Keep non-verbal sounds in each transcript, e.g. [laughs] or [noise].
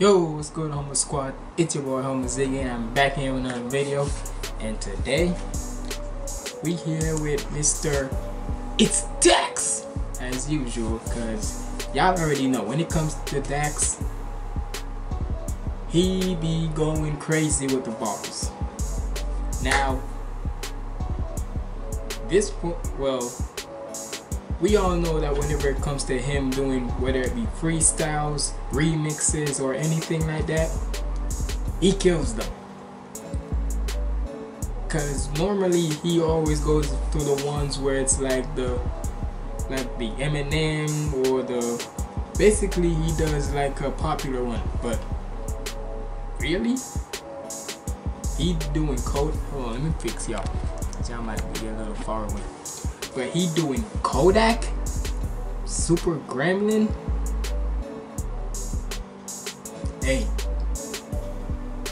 Yo, what's good, Humble Squad? It's your boy, Humble Ziggy, and I'm back here with another video. And today, we here with Mr. It's Dax, as usual, because y'all already know when it comes to Dax, he be going crazy with the bars. Now, this, point, well, we all know that whenever it comes to him doing whether it be freestyles, remixes, or anything like that, he kills them. Cause normally he always goes to the ones where it's like the like the Eminem or the basically he does like a popular one, but really? He doing code hold on, let me fix y'all. Y'all might be a little far away. But he doing Kodak, Super Gremlin. Hey,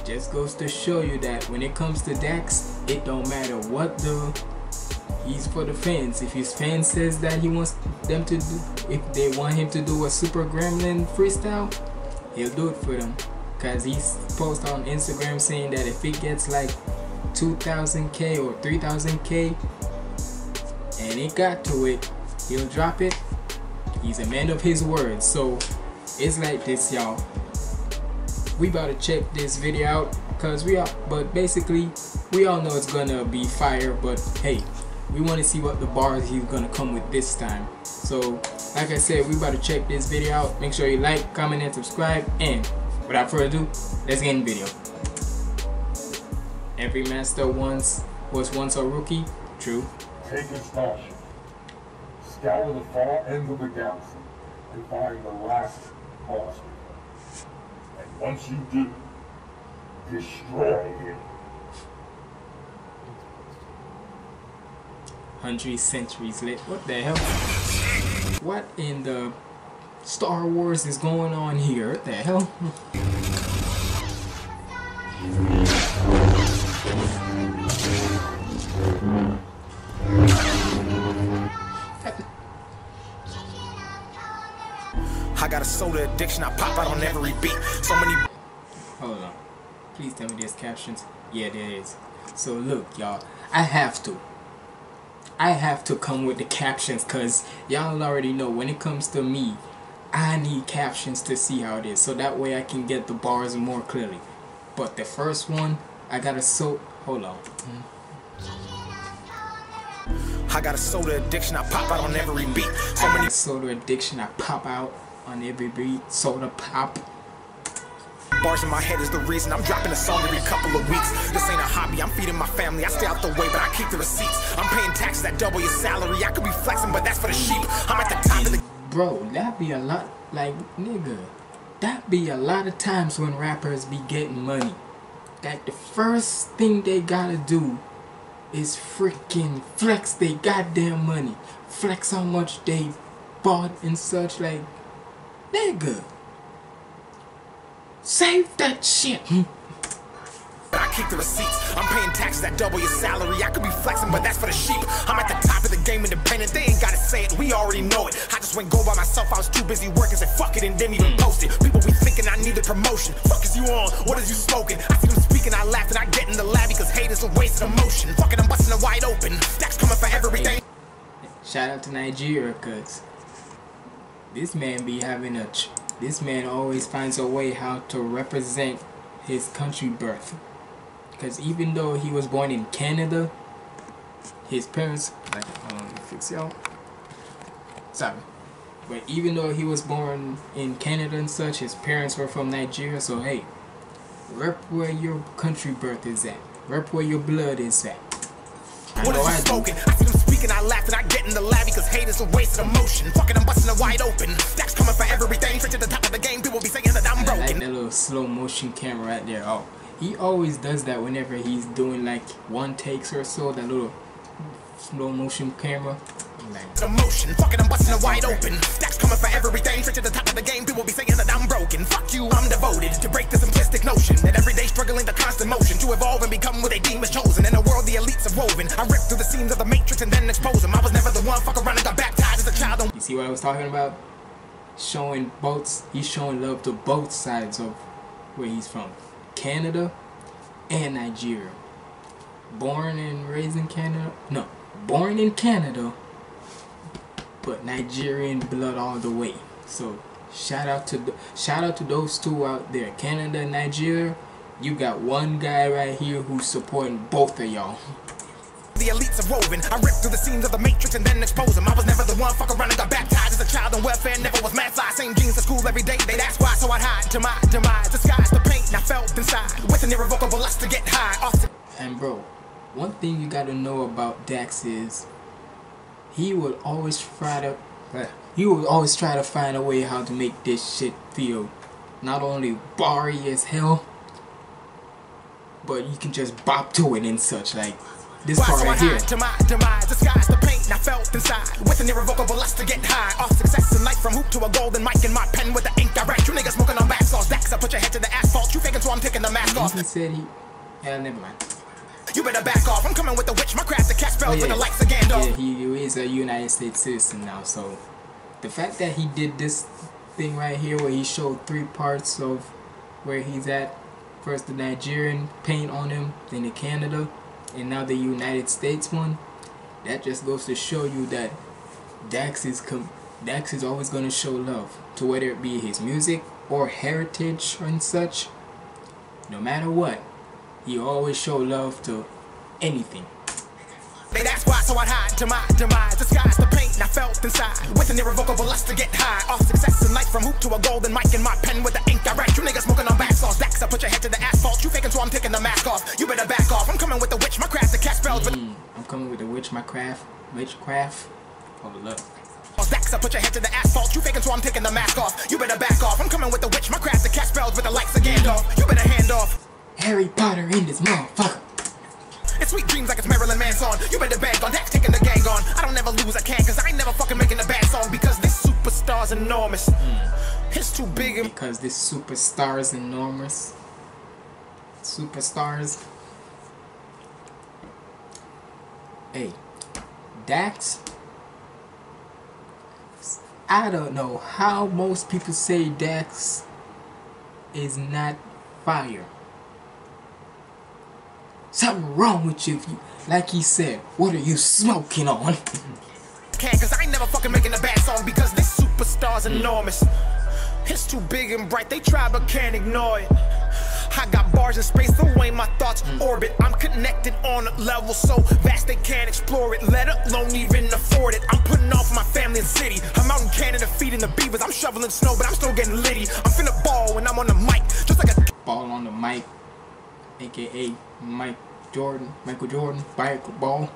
just goes to show you that when it comes to Dax, it don't matter what the he's for the fans. If his fan says that he wants them to do, if they want him to do a Super Gremlin freestyle, he'll do it for them. Cause he's posted on Instagram saying that if it gets like 2,000k or 3,000k, and it got to it, he'll drop it. He's a man of his word. So it's like this, y'all. We about to check this video out because we are, but basically, we all know it's gonna be fire. But hey, we want to see what the bars he's gonna come with this time. So, like I said, we about to check this video out. Make sure you like, comment, and subscribe. And without further ado, let's get in the video. Every master once was once a rookie. True. Take his caution. Scour the far ends of the galaxy and find the last monster. And once you do, destroy him. Hundred centuries lit. What the hell? What in the Star Wars is going on here? What the hell? I got a soda addiction, I pop out on every beat. So many Hold on. Please tell me there's captions. Yeah, there is. So look, y'all. I have to. I have to come with the captions because y'all already know when it comes to me, I need captions to see how it is. So that way I can get the bars more clearly. But the first one, I got a so hold on. I got a soda addiction, I pop out on every beat. So many soda addiction. I pop out on every beat. Soda pop. bars in my head is the reason I'm dropping a song every couple of weeks. This ain't a hobby, I'm feeding my family. I stay out the way, but I keep the receipts. I'm paying taxes that double your salary. I could be flexing, but that's for the sheep. I'm at the top of the Bro, that be a lot, like, nigga, that be a lot of times when rappers be getting money. That the first thing they gotta do is freaking flex they goddamn money. Flex how much they bought and such, like, nigga. Save that shit. Hmm. I keep the receipts. I'm paying taxes that double your salary. I could be flexing, but that's for the sheep. I'm at the top of the game independent. They ain't gotta say it, we already know it. I just went go by myself. I was too busy working, said fuck it and didn't even hmm. post it. People be thinking I need a promotion. Fuck is you on? What is you smoking? I see them speaking, I laugh and I get in the lab because haters are wasting emotion. Fuck it, I'm busting it wide open. That's coming for everything. Shout out to Nigeria, cause this man be having a. Ch- this man always finds a way how to represent his country birth. Cause even though he was born in Canada, his parents like um, hold on, me fix y'all. Sorry. But even though he was born in Canada and such, his parents were from Nigeria. So hey, rep where your country birth is at. Rep where your blood is at. I What is I you do. smoking? Them speaking, I laugh and I get in the lab because haters are wasting emotion. Fuck it, I'm busting it wide open. That's coming for everything. Straight to the top of the game, people be saying that I'm I like broken. that little slow motion camera right there. Oh, he always does that whenever he's doing like one takes or so. That little slow motion camera. Like, Emotion, fuck it, I'm busting it wide open. That's coming for everything. Straight to the top of the game, people be saying that I'm broken. Fuck you, I'm devoted to break the simplistic notion that every day struggling the constant motion to evolve and become what they deem as chosen. In a world the elites are woven, I rip through the seams of the matrix and then expose them. I was never the one fuck around and got baptized as a child. You see what I was talking about? Showing both. He's showing love to both sides of where he's from, Canada and Nigeria. Born and raised in Canada, no, born in Canada, but Nigerian blood all the way. So shout out to the, shout out to those two out there, Canada and Nigeria. You got one guy right here who's supporting both of y'all. The elites are roving. I ripped through the seams of the matrix and then expose them. I was never the one fuck around and got baptized as a child on welfare. Never was mad size. Same jeans to school every day. They'd ask why, so I'd hide to my demise. Disguise the pain I felt inside with an irrevocable lust to get high. Off And bro, one thing you gotta know about Dax is he would always try to he would always try to find a way how to make this shit feel not only barry as hell, but you can just bop to it and such like this part right here. To my demise, disguise the pain I felt inside with an irrevocable lust to get high. Off success and light from hoop to a golden mic in my pen with the ink I write. You niggas smoking on bath sauce. Dax, I put your head to the asphalt. You faking so I'm taking the mask off. He said he. Yeah, never mind. You better back off. I'm coming with the witch. My craft, the cat spells Oh, yeah. the lights again. Yeah, he is a United States citizen now. So the fact that he did this thing right here, where he showed three parts of where he's at, first the Nigerian paint on him, then the Canada, and now the United States one. That just goes to show you that Dax is com- Dax is always gonna show love to whether it be his music or heritage and such. No matter what, he always show love to anything. They that's why, so I'd hide to my demise. Disguise the pain I felt inside with an irrevocable lust to get high. Off success and light from hoop to a golden mic in my pen with the ink I write. You niggas smoking on bath sauce. Dax, I put your head to the asphalt. You faking so I'm taking the mask off. You better back off. I'm coming with the witch. My craft, the cat spells Mm, I'm coming with the witch my craft, witchcraft. Hold up. Dax, I put your head to the asphalt. You faking so I'm taking the mask off. You better back off. I'm coming with the witch. My craft, the cat spells with the lights of Gandalf. You better hand off. Harry Potter in this motherfucker. It's sweet dreams like it's Marilyn Manson. You better bag on Dax taking the gang on. I don't ever lose, I can, cause I ain't never fucking making a bad song because this superstar's enormous. Hmm. It's too big and Because this superstar's enormous. Superstars. Hey, Dax. I don't know how most people say Dax is not fire. Something wrong with you. If you like he said, what are you smoking on? can, cause I ain't never fucking making a bad song because this superstar's enormous. It's too big and bright, they try but can't ignore it. I got bars in space, the way my thoughts mm. orbit. I'm connected on a level so vast they can't explore it, let alone even afford it. I'm putting off my family and city. I'm out in Canada feeding the beavers. I'm shoveling snow, but I'm still getting litty. I'm finna ball when I'm on the mic, just like a ball on the mic, aka Mike Jordan, Michael Jordan, basketball.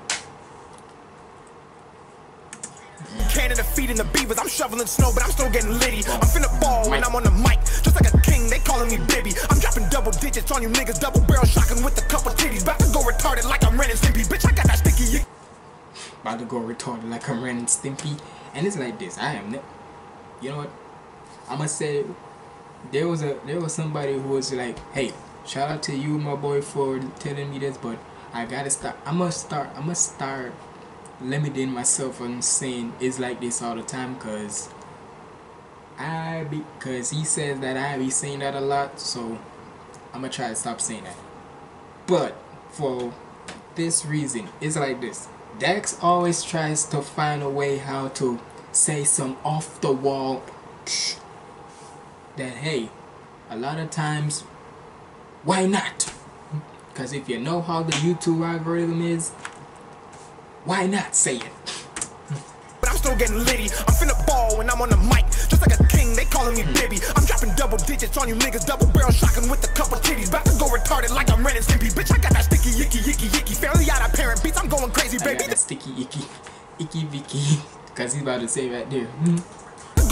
Canada feeding the beavers. I'm shoveling snow, but I'm still getting litty. I'm finna ball when I'm on the mic, just like a king. They calling me Bibby. I'm dropping double digits on you niggas, double barrel shotgun with a couple titties. About to go retarded like I'm Ren and Stimpy. Bitch, I got that sticky. About to go retarded like Ren and Stimpy. And it's like this. I am. You know what? I'm gonna say there was a there was somebody who was like, hey, shout out to you, my boy, for telling me this, but I gotta start. I'm gonna start. I'm gonna start limiting myself on saying it's like this all the time, cause I because he says that I be saying that a lot, so I'm gonna try to stop saying that. But for this reason, it's like this. Dax always tries to find a way how to say some off the wall that hey, a lot of times, why not? Because if you know how the YouTube algorithm is, why not say it? But I'm still getting litty. I'm finna ball when I'm on the mic, just like a king. They calling me Bibby. I'm dropping double digits on you niggas, double barrel shotgun with a couple titties. About to go retarded like I'm Ren and Stimpy. Bitch, I got that sticky, icky, icky, icky. Fairly out of parent beats. I'm going crazy, I baby. got that sticky icky, [laughs] icky vicky. Because he's about to say right there. hmm.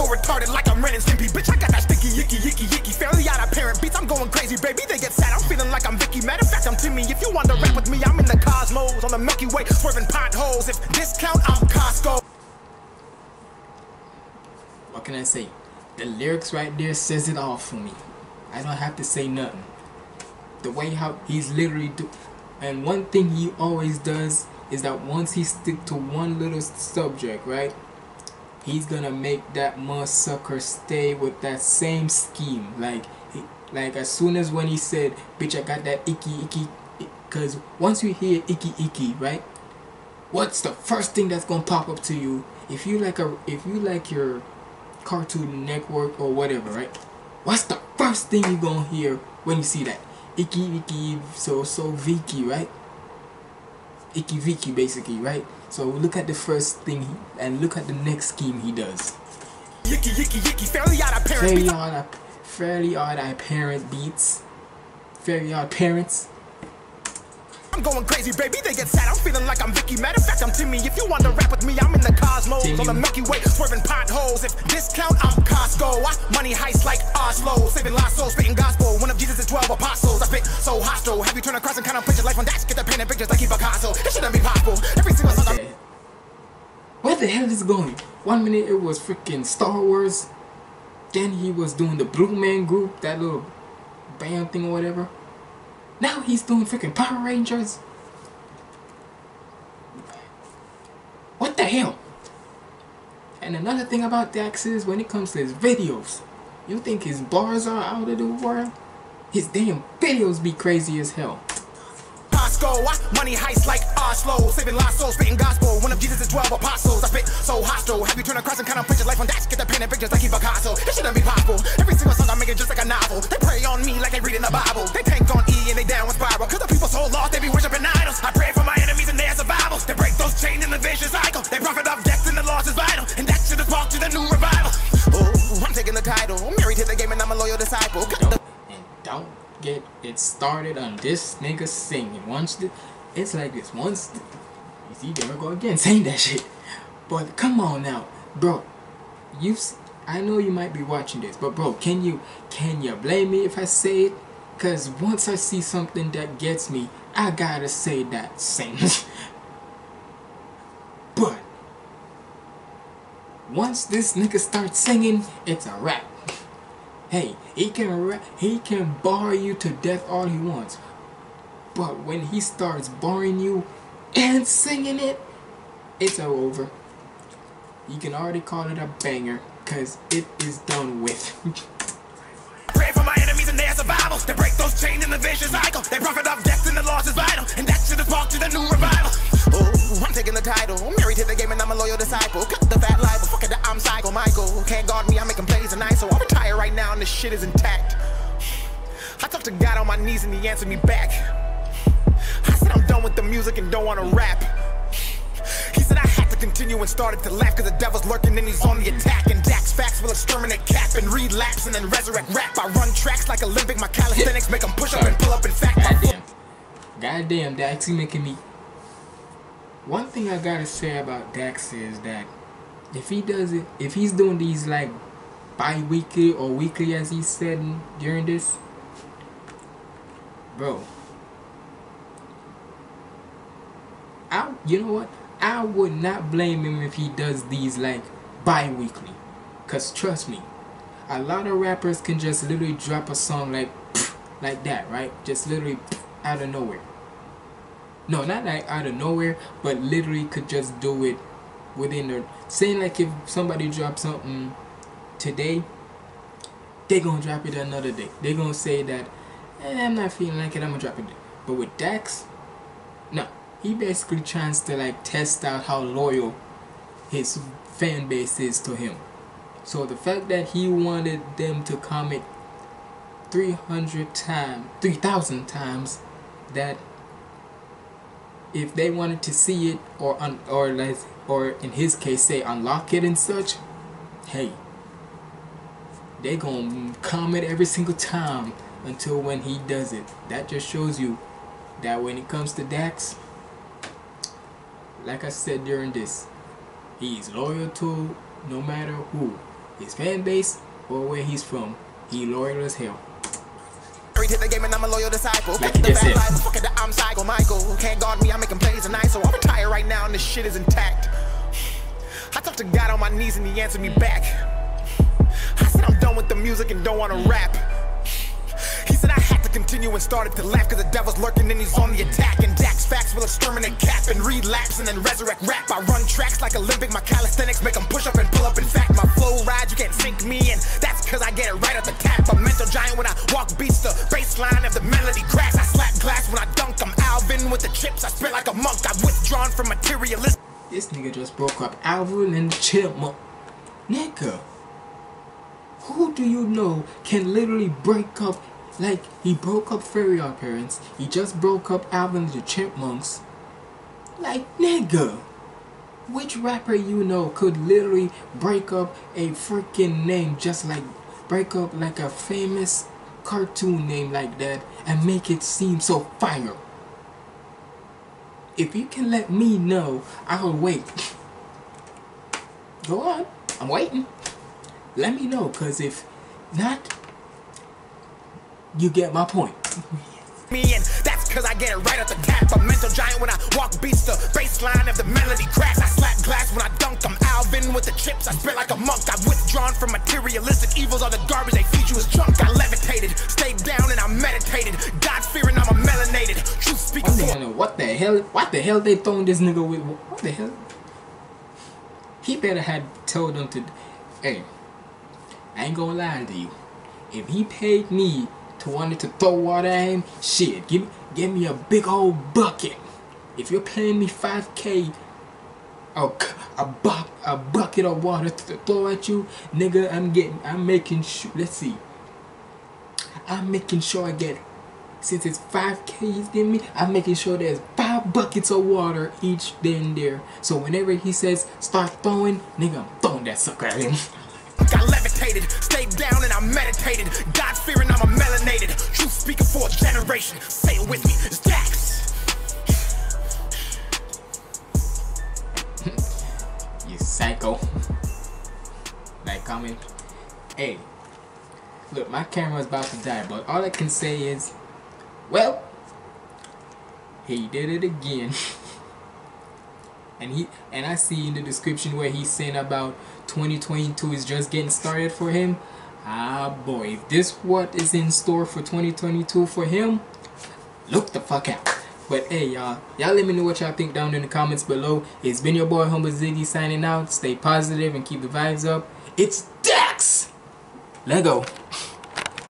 Go retarded like I'm and Stimpy. Bitch, I got that sticky, yicky, yicky, yicky. Fairly out of parent beats. I'm going crazy, baby. They get sad. I'm feeling like I'm Vicky. Matter of fact, I'm Timmy. If you want to rap with me, I'm in the cosmos on the Milky Way, swerving potholes. If discount, I'm Costco. what can I say? The lyrics right there says it all for me. I don't have to say nothing. The way how he's literally do, and one thing he always does is that once he stick to one little subject, right? He's gonna make that motherfucker stay with that same scheme. Like like as soon as when he said, "Bitch, I got that icky icky," because once you hear icky icky, right? What's the first thing that's gonna pop up to you if you like a if you like your Cartoon Network or whatever, right? What's the first thing you gonna hear when you see that? Icky icky so so Vicky, right? Icky Vicky basically, right? So look at the first thing he, and look at the next scheme he does. Yicky, yicky, yicky, fairly odd apparent. Fairly odd, fairly odd apparent beats. Fairly odd parents. I'm going crazy, baby. They get sad. I'm feeling like I'm Vicky. Matter of fact, I'm Timmy. If you want to rap with me, I'm in the cosmos Timmy. on the Milky Way, swerving potholes. If discount, I'm Costco. I money heist like Oslo, saving lost souls, spitting gospel. One of Jesus' twelve apostles. I spit so hostile. Have you turned across and kind of pictures life on that? Get the painting pictures like he Picasso. It shouldn't be possible. Every single song. I'm- Where the hell is it going? One minute it was freaking Star Wars. Then he was doing the Blue Man Group, that little band thing or whatever. Now he's doing freaking Power Rangers. What the hell? And another thing about Dax is when it comes to his videos, you think his bars are out of the world? His damn videos be crazy as hell. Costco. I money heist like Oslo, saving lost souls, spitting gospel. One of Jesus' twelve apostles. I spit so hostile. Have you turned across and kind of pictures life on that? Get the painting pictures like he Picasso. It shouldn't be possible. Every single song I'm making just like a novel. They pray on me like they reading the Bible. They started on this nigga singing. Once the, it's like this. Once the, you see, there go again [laughs] saying that shit. But come on now, bro. You, I know you might be watching this, but bro, can you can you blame me if I say it? Cause once I see something that gets me, I gotta say that same. [laughs] but once this nigga starts singing, it's a rap. Hey, he can he can bar you to death all he wants. But when he starts barring you and singing it, it's over. You can already call it a banger cuz it is done with. Pray for my enemies and their survival. They break those chains in the vicious cycle. They profit off death and the loss is vital. And that shit is walk to the new revival. Oh, I'm taking the title. I'm married to the game and I'm a loyal disciple. Cut the fat life, fuck it, I'm psycho Michael. Can't guard me, I'm making plays tonight. So I and this shit is intact. I talked to God on my knees and he answered me back. I said I'm done with the music and don't wanna rap. He said I had to continue and started to laugh cause the devil's lurking and he's on the attack. And Dax facts will exterminate cap and relapse and then resurrect rap. I run tracks like Olympic, my calisthenics make them push up and pull up in fact. Goddamn. Goddamn, Dax, he making me. One thing I gotta say about Dax is that if he does it, if he's doing these like bi weekly or weekly as he said during this, bro, I, you know what? I would not blame him if he does these like bi weekly. Cause trust me, a lot of rappers can just literally drop a song like [sniffs] like that, right? Just literally [sniffs] out of nowhere. No, not like out of nowhere, but literally could just do it within the saying like if somebody drops something today, they gonna drop it another day. They gonna say that eh, I'm not feeling like it, I'm gonna drop it. But with Dax, no, he basically tries to like test out how loyal his fan base is to him. So the fact that he wanted them to comment 300 times, 3,000 times that if they wanted to see it or un, or like or in his case say unlock it and such, hey, they gonna comment every single time until when he does it. That just shows you that when it comes to Dax, like I said during this, he's loyal to no matter who, his fan base or where he's from. He loyal as hell. To the game and I'm a loyal disciple. Like the said. life, fuck it, I'm psycho Michael. Can't guard me, I'm making plays tonight. So I retire right now and this shit is intact. [sighs] I talked to God on my knees and he answered me back. I'm done with the music and don't wanna rap. He said I had to continue and started to laugh cause the devil's lurking and he's on the attack. And Dax facts will exterminate cap and relapse and then resurrect rap. I run tracks like Olympic, my calisthenics make them push up and pull up. In fact, my flow ride, you can't sink me in. That's cause I get it right at the tap. A mental giant when I walk beats the baseline of the melody cracks. I slap glass when I dunk. I'm Alvin with the chips. I spit like a monk. I've withdrawn from materialism This nigga just broke up Alvin and the Chipmunk. Nigga, who do you know can literally break up like he broke up Fairy Parents, he just broke up Alvin the Chipmunks. Like nigga, which rapper you know could literally break up a freaking name just like break up like a famous cartoon name like that and make it seem so fire? If you can let me know, I'll wait. [laughs] Go on, I'm waiting. Let me know, cause if not, you get my point. me and that's cause I get it right at the tap. A mental giant when I walk beats the baseline of the melody cracks. I slap glass when I dunk. I'm Alvin with the chips. I spit like a monk. I've withdrawn from materialistic evils. All the garbage they feed you is junk. I levitated, stayed down and I meditated. God fearing, I'm a melanated. Truth speaking. For- what the hell? What the hell they throwing this nigga with? What the hell? He better had told them to. Hey, Ain't gonna lie to you. If he paid me to wanted to throw water at him, shit, give give me a big old bucket. If you're paying me 5k, a, a, buck, a bucket of water to throw at you, nigga, I'm getting, I'm making sure, let's see. I'm making sure I get, since it's 5k he's giving me, I'm making sure there's five buckets of water each then there. So whenever he says start throwing, nigga, I'm throwing that sucker at him. [laughs] I stayed down and I meditated. God fearing, I'm a melanated. Truth speaking for a generation. Say it with me, it's Dax. [laughs] you psycho. Like, comment. Hey, look, my camera's about to die, but all I can say is, well, he did it again. [laughs] and he and I see in the description where he's saying about 2022 is just getting started for him. Ah boy, if this what is in store for 2022 for him, look the fuck out. But hey y'all, y'all let me know what y'all think down in the comments below. It's been your boy Humble Ziggy signing out. Stay positive and keep the vibes up. It's Dax! Lego.